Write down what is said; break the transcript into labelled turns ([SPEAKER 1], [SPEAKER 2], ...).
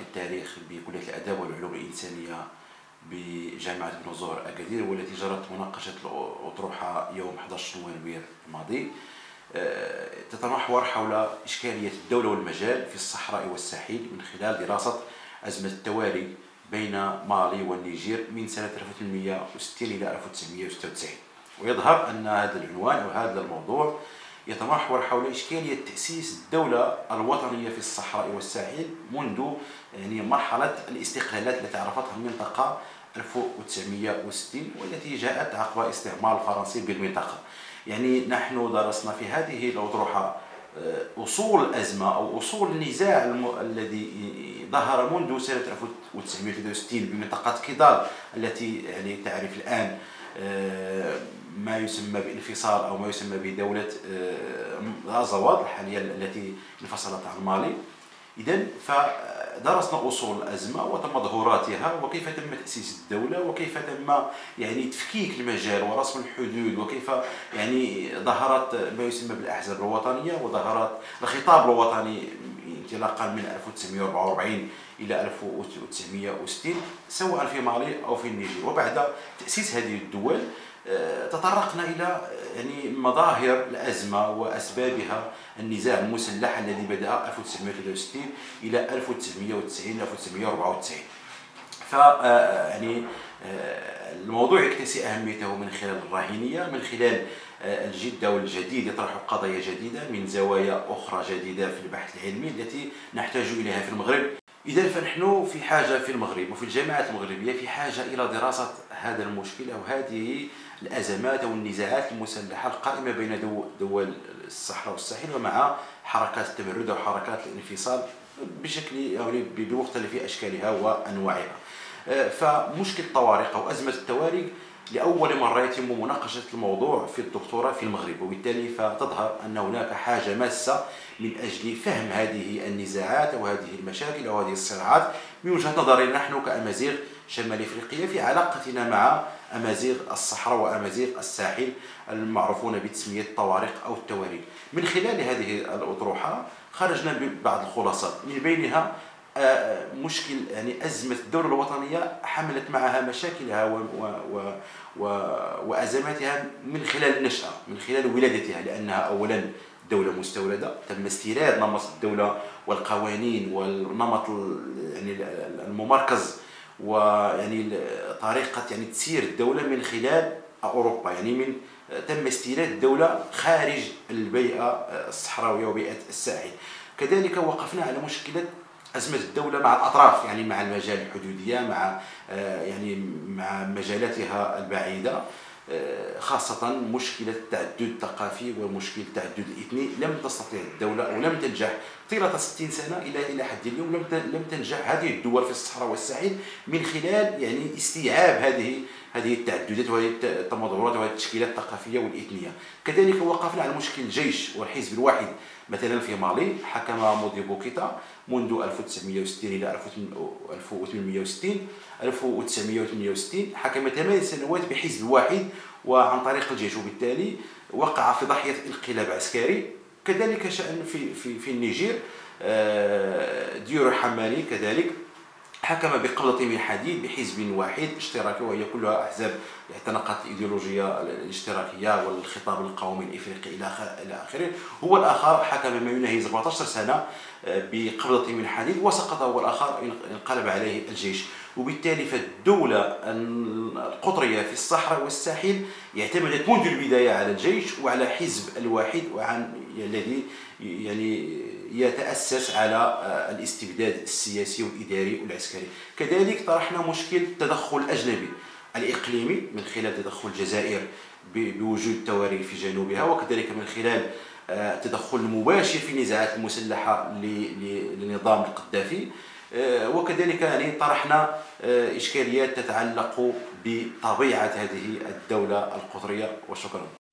[SPEAKER 1] التاريخ بكلية الآداب والعلوم الإنسانية بجامعة ابن زهر أكادير والتي جرت مناقشة الأطروحة يوم 11 نوفمبر الماضي. آه، تتمحور حول إشكالية الدولة والمجال في الصحراء والساحل من خلال دراسة أزمة التوالي بين مالي والنيجير من سنة 1860 إلى 1996 ويظهر أن هذا العنوان أو هذا الموضوع يتمحور حول إشكالية تأسيس الدولة الوطنية في الصحراء والساحل منذ يعني مرحلة الاستقلالات التي عرفتها المنطقة 1960 والتي جاءت عقب استعمار الفرنسي بالمنطقة. يعني نحن درسنا في هذه الأطروحة آه، أصول الأزمة أو أصول النزاع الذي ظهر منذ سنة 1963 بمنطقة كيدال التي يعني تعرف الآن آه، ما يسمى بانفصال أو ما يسمى بدولة آه، الحالية التي انفصلت عن مالي. اذا فدرسنا أصول الأزمة وتمظهراتها وكيف تم تأسيس الدولة وكيف تم يعني تفكيك المجال ورسم الحدود وكيف يعني ظهرت ما يسمى بالأحزاب الوطنية وظهرت الخطاب الوطني انطلاقا من 1944 إلى 1960 سواء في مالي أو في النيجر وبعد تأسيس هذه الدول تطرقنا إلى يعني مظاهر الأزمة وأسبابها. النزاع المسلح الذي بدأ 1963 إلى 1990 1994 ف آه، يعني آه، الموضوع يكتسي أهميته من خلال الراهنية من خلال الجده والجديد يطرح قضايا جديدة من زوايا أخرى جديدة في البحث العلمي التي نحتاج إليها في المغرب. إذا فنحن في حاجة في المغرب وفي الجامعات المغربية في حاجة إلى دراسة هذا المشكل أو هذه الأزمات أو النزاعات المسلحة القائمة بين دول الصحراء والساحل ومع حركات التمرد أو حركات الانفصال بشكل يعني بمختلف أشكالها وأنواعها. آه، فمشكل الطوارق أو أزمة الطوارق لأول مرة يتم مناقشة الموضوع في الدكتوراه في المغرب وبالتالي فتظهر أن هناك حاجة ماسة من أجل فهم هذه النزاعات أو هذه المشاكل أو هذه الصراعات. من وجهه نظرنا نحن كأمازيغ شمال إفريقيا في علاقتنا مع أمازيغ الصحراء وأمازيغ الساحل المعروفون بتسمية الطوارق أو التواريخ من خلال هذه الأطروحة خرجنا ببعض الخلاصات. من بينها آه، مشكل يعني أزمة الدولة الوطنية حملت معها مشاكلها و و و وأزماتها من خلال النشأة من خلال ولادتها لأنها أولا دولة مستوردة. تم استيراد نمط الدولة والقوانين والنمط يعني الممركز ويعني طريقة يعني تسيير الدولة من خلال أوروبا. يعني من تم استيراد الدولة خارج البيئة الصحراوية وبيئة الساحل. كذلك وقفنا على مشكلة أزمة الدولة مع الأطراف يعني مع المجال الحدودية مع يعني مع مجالاتها البعيدة. خاصة مشكلة التعدد الثقافي ومشكلة التعدد الإثني لم تستطيع الدولة أو لم تنجح طيلة 60 سنة إلى إلى حد اليوم. لم لم تنجح هذه الدول في الصحراء والساحل من خلال يعني استيعاب هذه هذه التعددات وهذه التمظهرات وهذه التشكيلات الثقافية والإثنية. كذلك وقفنا على مشكل الجيش والحزب الواحد مثلا في مالي حكم موديبو كيتا منذ 1960 إلى 1860 1968 حكم ثمان سنوات بحزب واحد وعن طريق الجيش. وبالتالي وقع في ضحية انقلاب عسكري. كذلك شأن في في في النيجير آه، ديورو حماني كذلك. حكم بقبضة من حديد بحزب واحد اشتراكي وهي كلها أحزاب اعتنقت الإيديولوجية الاشتراكية والخطاب القومي الإفريقي إلى إلى آخره. هو الآخر حكم ما يناهز 14 سنة آه، بقبضة من حديد وسقط هو الآخر انقلب عليه الجيش. وبالتالي فالدولة القطرية في الصحراء والساحل اعتمدت منذ البداية على الجيش وعلى حزب الواحد وعن الذي يعني يتأسس على آه، الاستبداد السياسي والإداري والعسكري. كذلك طرحنا مشكل التدخل الأجنبي الإقليمي من خلال تدخل الجزائر بوجود تواريخ في جنوبها وكذلك من خلال آه، المباشر في النزاعات المسلحة لنظام القذافي. آه، وكذلك يعني طرحنا إشكاليات تتعلق بطبيعة هذه الدولة القطرية. وشكرا.